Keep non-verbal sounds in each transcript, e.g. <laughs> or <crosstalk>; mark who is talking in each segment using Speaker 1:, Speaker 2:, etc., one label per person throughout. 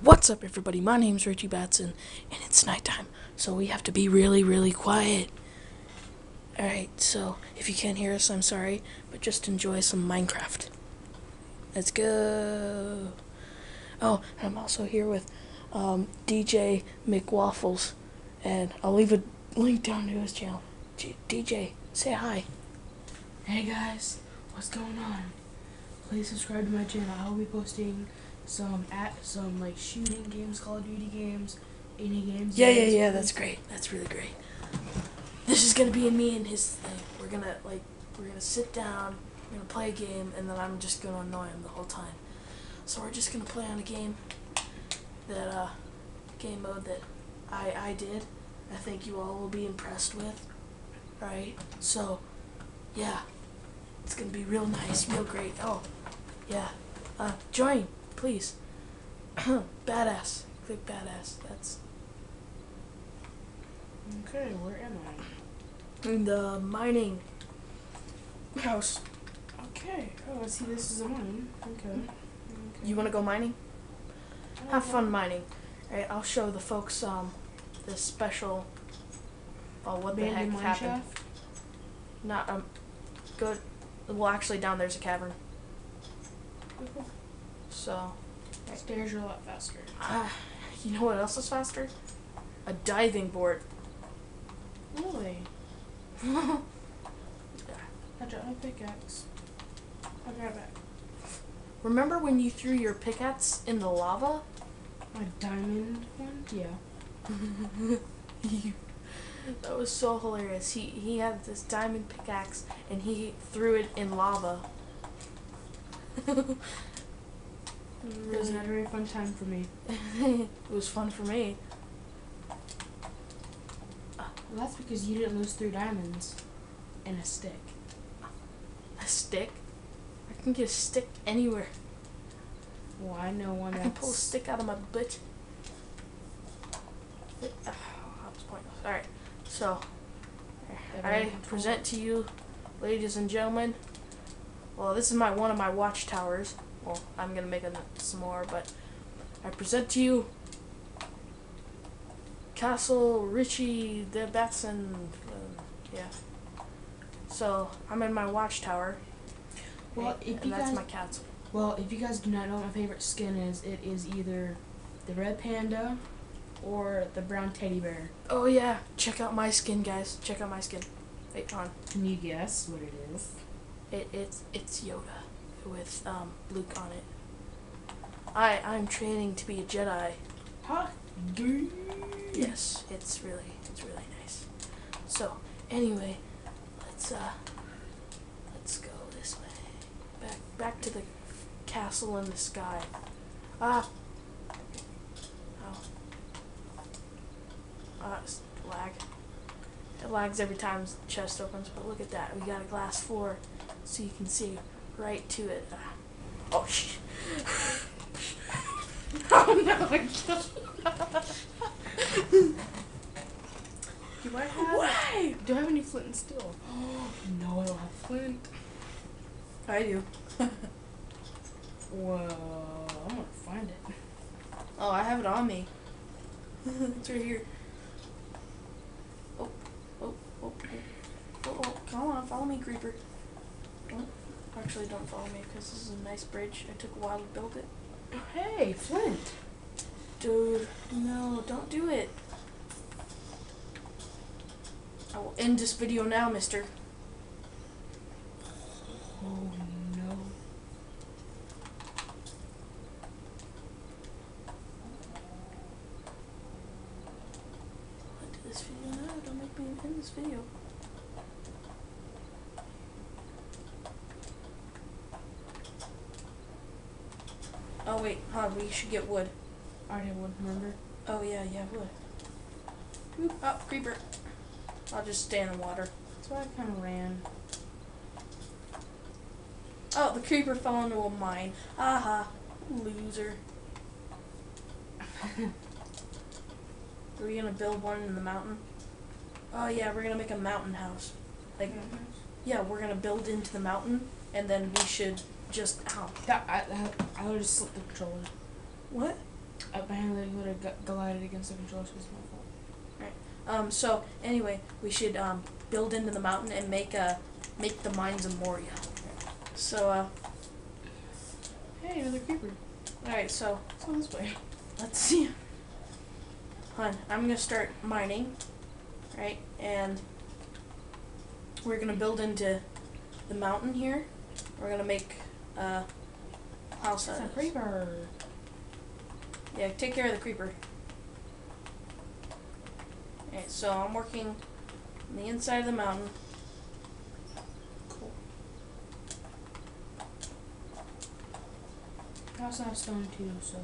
Speaker 1: What's up, everybody? My name's Richie Batson, and it's nighttime, so we have to be really, really quiet. Alright, so if you can't hear us, I'm sorry, but just enjoy some Minecraft. Let's go. Oh, and I'm also here with um, DJ McWaffles, and I'll leave a link down to his channel. J- DJ, say hi.
Speaker 2: Hey guys, what's going on? Please subscribe to my channel. I'll be posting some at some like shooting games, Call of Duty games, any games.
Speaker 1: Yeah, yeah, yeah, that's great. That's really great. This is gonna be me and his thing. We're gonna like we're gonna sit down, we're gonna play a game, and then I'm just gonna annoy him the whole time. So we're just gonna play on a game that uh game mode that I I did. I think you all will be impressed with. Right? So yeah. It's gonna be real nice, real great. Oh, yeah. Uh join, please. <clears throat> badass. Click badass. That's
Speaker 2: Okay, where am I?
Speaker 1: in the mining house.
Speaker 2: Okay. Oh, I see. This is a mine. Okay. okay.
Speaker 1: You want to go mining?
Speaker 2: Oh,
Speaker 1: Have fun mining. Alright, I'll show the folks um this special. Oh, what the heck
Speaker 2: Abandoned mine
Speaker 1: happened?
Speaker 2: shaft?
Speaker 1: Not um, good. Well, actually, down there's a cavern. So,
Speaker 2: Stairs are a lot faster.
Speaker 1: ah, you know what else is faster? A diving board.
Speaker 2: Really? <laughs> I dropped my pickaxe. I'll grab it.
Speaker 1: Remember when you threw your pickaxe in the lava?
Speaker 2: My diamond one? Yeah. <laughs>
Speaker 1: that was so hilarious. He he had this diamond pickaxe and he threw it in lava. <laughs>
Speaker 2: It was not a very fun time for me. <laughs>
Speaker 1: it was fun for me.
Speaker 2: Well, that's because you didn't lose three diamonds and a stick.
Speaker 1: A stick? I can get a stick anywhere.
Speaker 2: Well, I know one
Speaker 1: I can pull a stick out of my butt. Ah, oh, that was pointless. Alright, so I present to you, ladies and gentlemen. Well, this is my one of my watchtowers. Well, I'm gonna make a, some more, but I present to you Castle Richie the Batson. Uh, yeah. So I'm in my watchtower.
Speaker 2: Well,
Speaker 1: and,
Speaker 2: if
Speaker 1: and
Speaker 2: you
Speaker 1: that's
Speaker 2: guys-
Speaker 1: my castle.
Speaker 2: Well, if you guys do not know what my favorite skin is, it is either the red panda or the brown teddy bear.
Speaker 1: Oh yeah, check out my skin, guys. Check out my skin. Wait, on.
Speaker 2: Can you guess what it is?
Speaker 1: It it's it's Yoda with um Luke on it. I I'm training to be a Jedi.
Speaker 2: Huh?
Speaker 1: Yes, it's really it's really nice. So anyway, let's uh let's go this way. Back back to the castle in the sky. Ah. Oh. Uh, lag. It lags every time the chest opens, but look at that. We got a glass floor, so you can see right to it. Oh shit. <laughs>
Speaker 2: Oh no! Do I have?
Speaker 1: Why?
Speaker 2: Do I have any flint and steel? Oh <gasps> no, I don't have flint.
Speaker 1: I do.
Speaker 2: Whoa! I'm gonna find it.
Speaker 1: Oh, I have it on me. <laughs> it's right here. Oh, oh, oh, oh, oh, oh, oh, come on, follow me, creeper. Oh, actually, don't follow me because this is a nice bridge. It took a while to build it.
Speaker 2: Hey, flint.
Speaker 1: Dude, no, don't do it. I will end this video now, mister.
Speaker 2: Oh no.
Speaker 1: I'll end this video now. Don't make me end this video. Oh wait, huh, we should get wood.
Speaker 2: I already have wood, Remember?
Speaker 1: Oh yeah, yeah, wood. Oop, oh, creeper. I'll just stay in the water.
Speaker 2: That's why I kind of ran.
Speaker 1: Oh, the creeper fell into a mine. Aha, loser. <laughs> Are we gonna build one in the mountain? Oh yeah, we're gonna make a mountain house. Like, yeah, we're gonna build into the mountain, and then we should just ow.
Speaker 2: That I, I, I would just slip the controller.
Speaker 1: What?
Speaker 2: Apparently would have got glided against the controls because my fault.
Speaker 1: Um, so anyway, we should um, build into the mountain and make a make the mines of Moria. So uh,
Speaker 2: Hey, another creeper.
Speaker 1: all right, so
Speaker 2: Let's go this way.
Speaker 1: let's see. Hun, I'm gonna start mining, right? And we're gonna build into the mountain here. We're gonna make a house out
Speaker 2: It's a creeper.
Speaker 1: Yeah, take care of the creeper. Alright, so I'm working on the inside of the mountain.
Speaker 2: Cool. I also have stone too, so.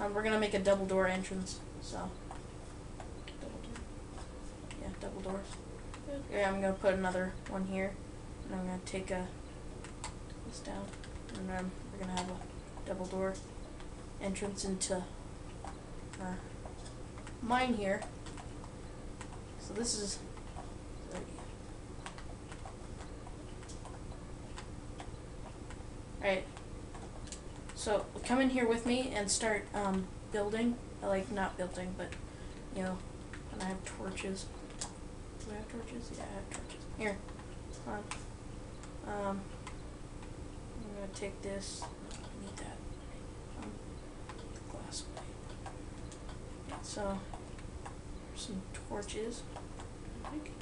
Speaker 1: Um, we're gonna make a double door entrance. So, double door. Yeah, double doors. Yeah, I'm gonna put another one here, and I'm gonna take a this down, and then we're gonna have a double door entrance into our mine here. So this is. Alright. So come in here with me and start um, building. I like not building, but you know, and I have torches. Do I have torches? Yeah, I have torches. Here. Um, I'm gonna take this. I need that. Um, glass plate. Yeah, so some torches. I think.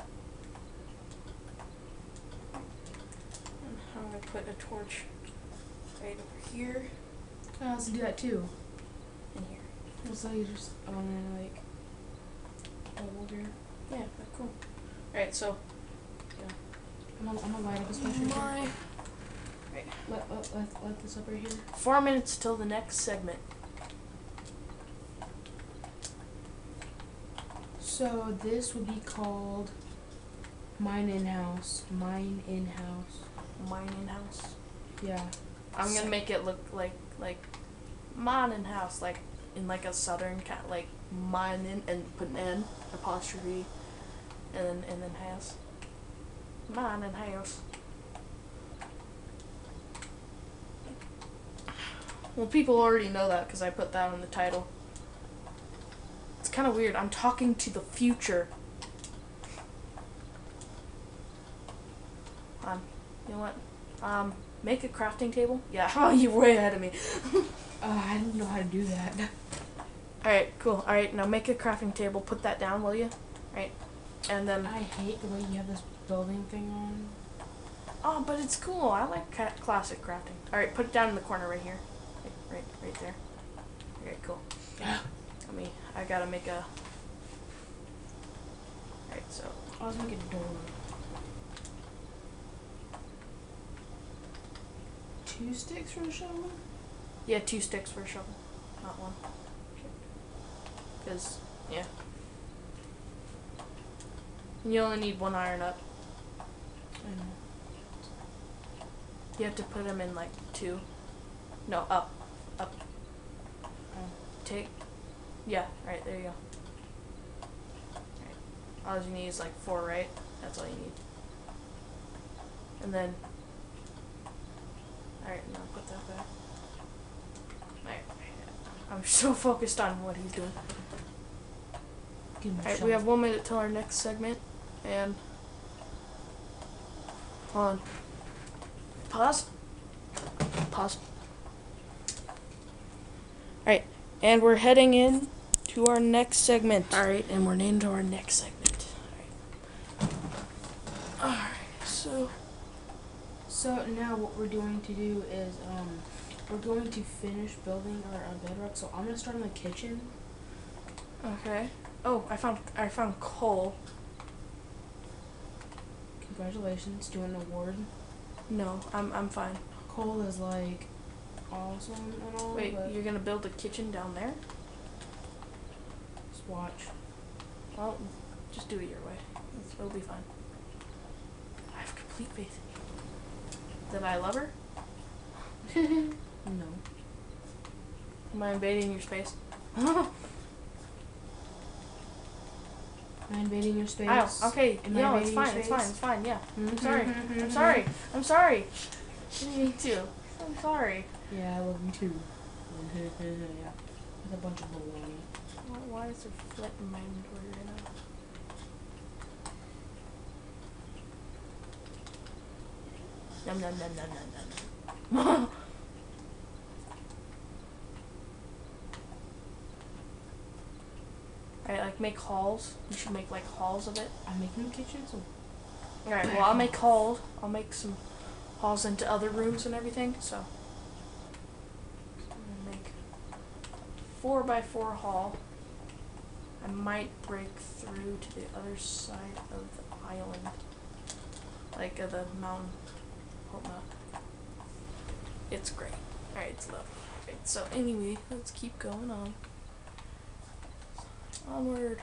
Speaker 1: And I'm gonna put a torch right over here
Speaker 2: I also do that too.
Speaker 1: and here.
Speaker 2: So you just on um, like double here.
Speaker 1: Yeah, cool. Alright, so yeah.
Speaker 2: I'm gonna, I'm gonna light up a special
Speaker 1: my
Speaker 2: Let, let, let, let this up right here.
Speaker 1: four minutes till the next segment.
Speaker 2: So this would be called mine in house. Mine in house.
Speaker 1: Mine in house.
Speaker 2: Yeah.
Speaker 1: I'm gonna make it look like like mining house, like in like a southern cat like mining and put an N apostrophe, and then and then house. Mining house. Well, people already know that because I put that in the title. Kind of weird. I'm talking to the future. Um, you know what? Um, make a crafting table. Yeah, <laughs> oh, you're way ahead of me.
Speaker 2: Uh, <laughs> I didn't know how to do that.
Speaker 1: All right, cool. All right, now make a crafting table. Put that down, will you? Right, and then.
Speaker 2: I hate the way you have this building thing on.
Speaker 1: Oh, but it's cool. I like ca- classic crafting. All right, put it down in the corner right here. Right, right, right there. Okay, cool. <gasps> Me. I gotta make a. Alright, so.
Speaker 2: I was making a door. Two sticks for a shovel?
Speaker 1: Yeah, two sticks for a shovel, not one. Because, yeah. You only need one iron up.
Speaker 2: I know.
Speaker 1: You have to put them in like two. No, up. Up.
Speaker 2: Oh.
Speaker 1: Take. Yeah, right, there you go. Right. All you need is like four, right? That's all you need. And then. Alright, now put that back. Alright. I'm <laughs> so focused on what he's doing.
Speaker 2: Give me a
Speaker 1: Alright, we have one minute till our next segment, and hold on. Pause. Pause. Alright, and we're heading in to our next segment. Alright, and we're into our next segment. Alright. Alright, so
Speaker 2: So now what we're going to do is um we're going to finish building our, our bedrock. So I'm gonna start in the kitchen.
Speaker 1: okay. Oh, I found I found coal.
Speaker 2: Congratulations, do you want an award?
Speaker 1: No, I'm I'm fine.
Speaker 2: Coal is like awesome and all,
Speaker 1: Wait, you're gonna build a kitchen down there?
Speaker 2: Watch.
Speaker 1: Well, just do it your way. It's, it'll be fine. I have complete faith in you. Did I love her? <laughs>
Speaker 2: No.
Speaker 1: Am I invading your space? <laughs>
Speaker 2: Am I invading your space?
Speaker 1: Oh, okay.
Speaker 2: Am
Speaker 1: no, it's fine. It's fine. It's fine. Yeah. I'm
Speaker 2: Mhm.
Speaker 1: sorry. I'm sorry. I'm sorry. Didn't mean to. I'm sorry.
Speaker 2: Yeah, I love you too. <laughs> yeah. with a bunch of baloney.
Speaker 1: Why is there flint in my inventory right now? Nom nom nom nom nom nom. <laughs> Alright, like make halls. You should make like halls of it.
Speaker 2: I'm making a kitchen, so
Speaker 1: Alright, well I'll make halls. I'll make some halls into other rooms and everything, so. I'm gonna make four by four hall. I might break through to the other side of the island. Like uh, the mountain. Hold on. It's great. Alright, lovely. Okay, so anyway, let's keep going on. Onward.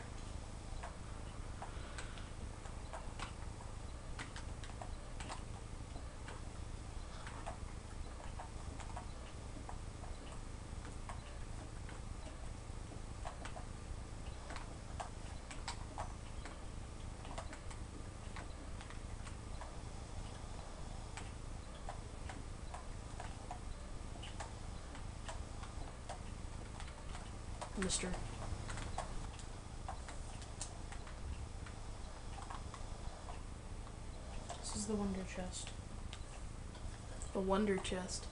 Speaker 1: Mister.
Speaker 2: this is the wonder chest.
Speaker 1: The wonder chest.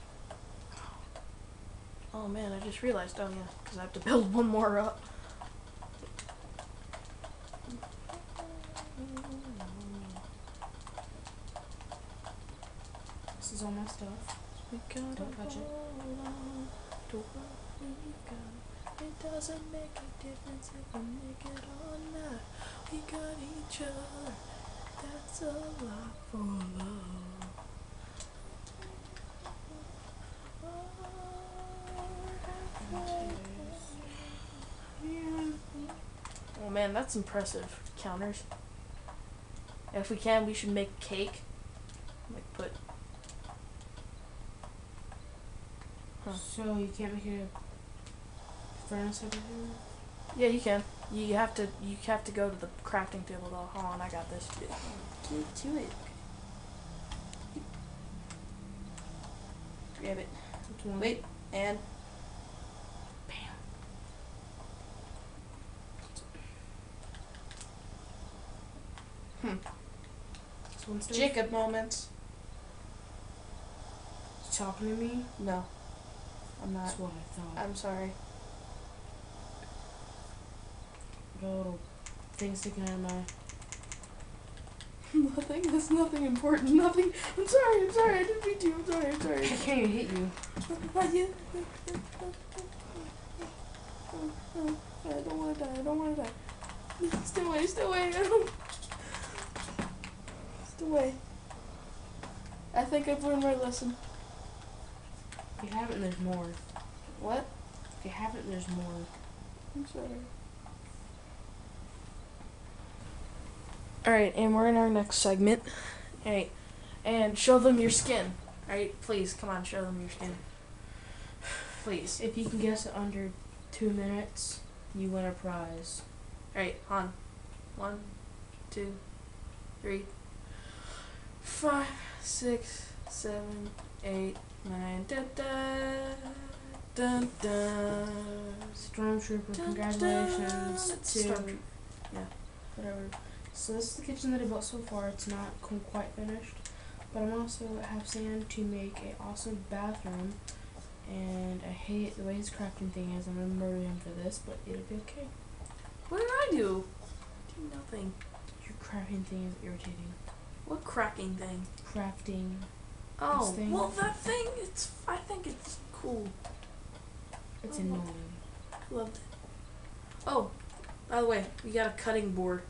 Speaker 1: Oh man, I just realized. Oh yeah, because I have to <laughs> build one more up.
Speaker 2: This is all my stuff.
Speaker 1: We gotta
Speaker 2: Don't touch it.
Speaker 1: Hold on to what we got. It doesn't make a difference if we make it or not. We got each other. That's a lot for love. Oh man, that's impressive. Counters. If we can, we should make cake. Like put. Huh.
Speaker 2: So you can't make a furnace over here?
Speaker 1: Yeah, you can. You have to. You have to go to the crafting table though. Hold on, I got this. Get to it. Grab it. Wait, and
Speaker 2: Bam.
Speaker 1: hmm.
Speaker 2: This one's
Speaker 1: Jacob moments.
Speaker 2: talking to me.
Speaker 1: No, I'm not.
Speaker 2: That's what I thought.
Speaker 1: I'm sorry.
Speaker 2: Got a little thing sticking out of my.
Speaker 1: nothing. That's nothing important. Nothing. I'm sorry. I'm sorry. I didn't mean to. I'm sorry. I'm sorry.
Speaker 2: I can't even hit you.
Speaker 1: Not yet. I don't want to die. I don't want to die. Stay away. Stay away. Stay away. I think I've learned my lesson.
Speaker 2: If you haven't, there's more.
Speaker 1: What?
Speaker 2: If you haven't, there's more.
Speaker 1: I'm sorry. Alright, and we're in our next segment. Alright, and show them your skin. Alright, please, come on, show them your skin. Please.
Speaker 2: If you can guess it under two minutes, you win a prize.
Speaker 1: Alright, on. One, two, three, five, six, seven, eight, nine, da da dun dun.
Speaker 2: Stormtrooper,
Speaker 1: Dun,
Speaker 2: congratulations
Speaker 1: dun. It's
Speaker 2: to
Speaker 1: Stormtrooper. Yeah, whatever.
Speaker 2: So this is the kitchen that I built so far. It's not quite finished, but I'm also have sand to make a awesome bathroom. And I hate the way his crafting thing is. I'm gonna murder him for this, but it'll be okay.
Speaker 1: What did I do? Do nothing.
Speaker 2: Your crafting thing is irritating.
Speaker 1: What cracking thing?
Speaker 2: Crafting.
Speaker 1: Oh,
Speaker 2: thing.
Speaker 1: well, that thing. It's. I think it's cool.
Speaker 2: It's
Speaker 1: Oh.
Speaker 2: annoying.
Speaker 1: Loved it. Oh, by the way, we got a cutting board.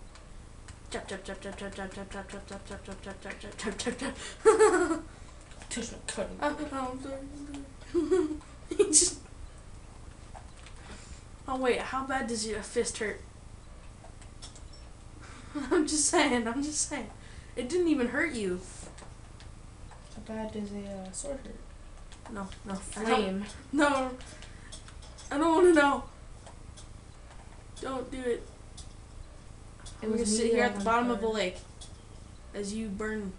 Speaker 2: Touch my cutting.
Speaker 1: Oh, I'm sorry. I'm sorry. He just. Oh wait, how bad does your fist hurt? I'm just saying. I'm just saying. It didn't even hurt you.
Speaker 2: How bad does a uh, sword hurt?
Speaker 1: No, no.
Speaker 2: Flame.
Speaker 1: No. I don't want to know. Don't do it. I'm
Speaker 2: was
Speaker 1: gonna sit here at the bottom of the lake as you burn.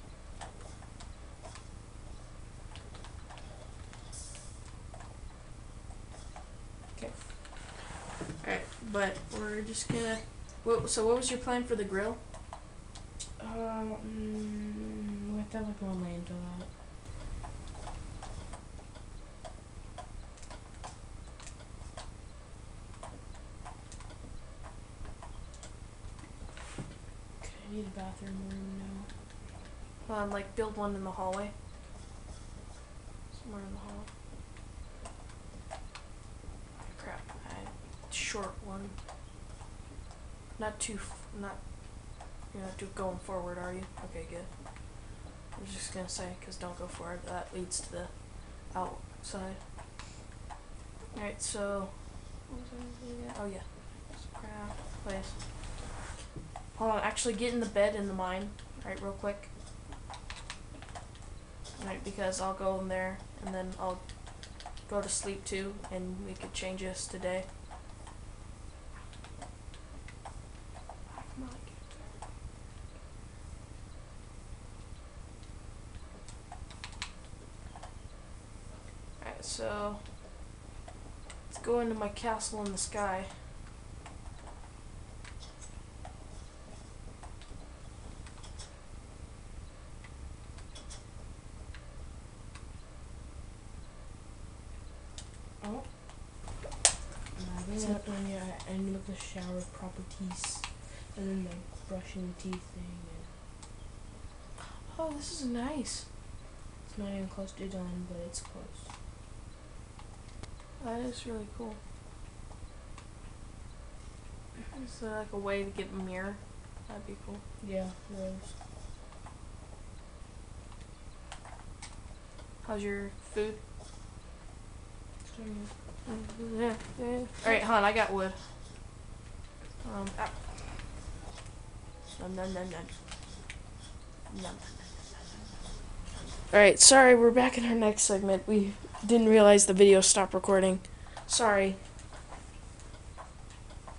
Speaker 2: Okay.
Speaker 1: Alright, but we're just gonna. What, so, what was your plan for the grill?
Speaker 2: Um, mm, we have to have like more land for that. Okay, Bathroom room now.
Speaker 1: Like build one in the hallway. Somewhere in the hall. Ah, crap, I short one. Not too, not. You're not too going forward, are you? Okay, good. I was just gonna say, cause don't go forward. That leads to the outside. Alright, so. Oh yeah, craft place. Hold on, actually get in the bed in the mine. Alright, real quick. Right, because I'll go in there and then I'll go to sleep too, and we could change this today. Alright, so let's go into my castle in the sky.
Speaker 2: Oh. Nah, that's not done yet. I need the shower properties. And then the brushing the teeth thing. And
Speaker 1: Oh, this is nice.
Speaker 2: it's not even close to done, but it's close.
Speaker 1: That is really cool. Is there like a way to get a mirror? That'd be cool.
Speaker 2: Yeah, rose.
Speaker 1: How's your food?
Speaker 2: Starting mm,
Speaker 1: Yeah, yeah. Alright, hon, I got wood. Um, ah. Alright, sorry, we're back in our next segment. We didn't realize the video stopped recording. Sorry.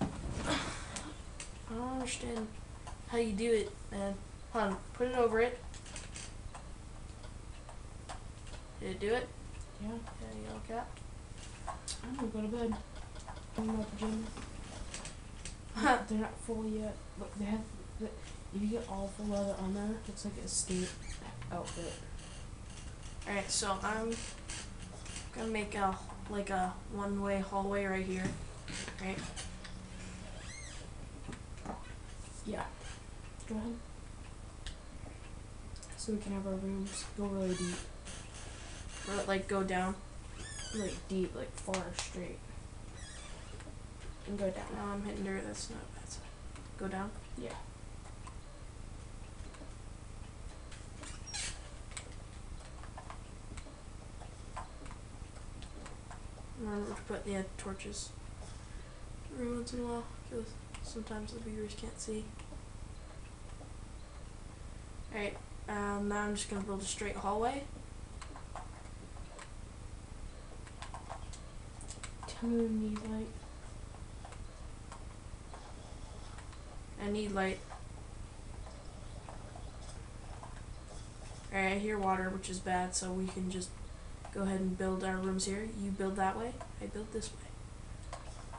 Speaker 1: I don't understand how you do it, man. Hon, put it over it. Did it do it?
Speaker 2: Yeah,
Speaker 1: Yeah, you okay?
Speaker 2: I'm gonna go to bed. I'm in my pajamas.
Speaker 1: Huh.
Speaker 2: They're not full yet. Look, they have. The, if you get all full leather on there, it's like a state outfit.
Speaker 1: Alright, so I'm gonna make a like a one way hallway right here. Right?
Speaker 2: Yeah. Go ahead. So we can have our rooms go really deep.
Speaker 1: Or like go down.
Speaker 2: Like deep, like far straight. And go down.
Speaker 1: No, I'm hitting dirt, that's not bad side. Go down.
Speaker 2: Yeah.
Speaker 1: Remember to put the torches every once in a while, because sometimes the viewers can't see. Alright, um, now I'm just gonna build a straight hallway.
Speaker 2: Tell me when you need light.
Speaker 1: I need light. Alright, I hear water, which is bad, so we can just go ahead and build our rooms here. You build that way, I build this way.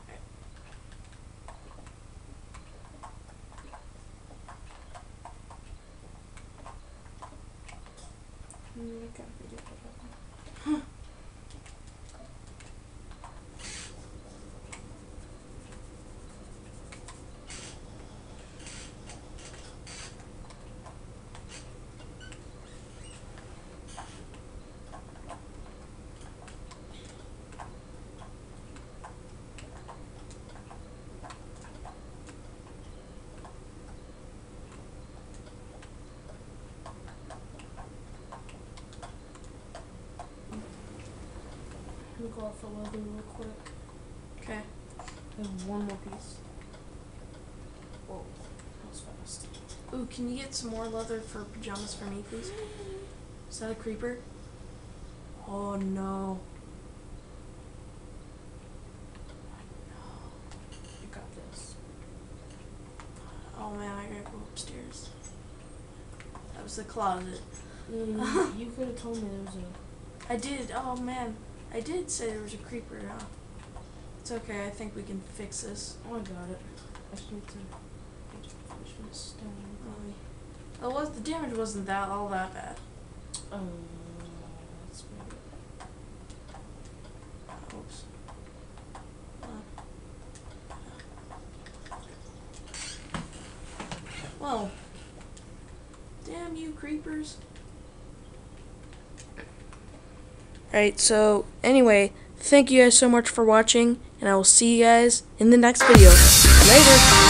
Speaker 1: Alright.
Speaker 2: Me go out for leather real quick.
Speaker 1: Okay.
Speaker 2: Have one more piece. Whoa, that was fast.
Speaker 1: Ooh, can you get some more leather for pajamas for me, please? Is that a creeper? Oh no.
Speaker 2: You got this.
Speaker 1: Oh man, I gotta go upstairs. That was the closet.
Speaker 2: Mm, <laughs> you could have told me there was a.
Speaker 1: I did. Oh man, I did say there was a creeper. Huh? It's okay. I think we can fix this.
Speaker 2: Oh, I got it. I just need to finish my stone.
Speaker 1: Um, oh, was the damage wasn't that all that bad.
Speaker 2: Uh, let's.
Speaker 1: Oops. Well, damn you creepers. Alright, so anyway, thank you guys so much for watching, and I will see you guys in the next video. Later!